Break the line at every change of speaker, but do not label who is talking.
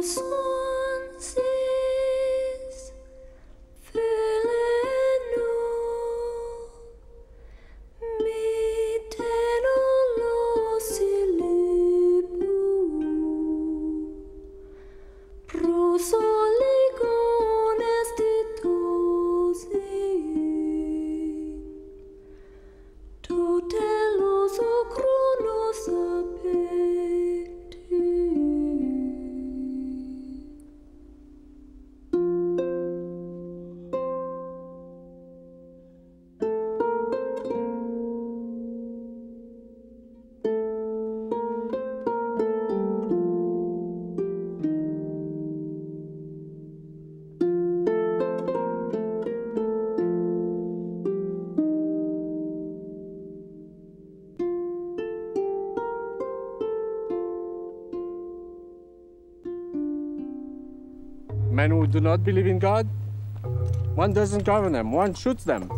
so Men who do not believe in God, one doesn't govern them, one shoots them.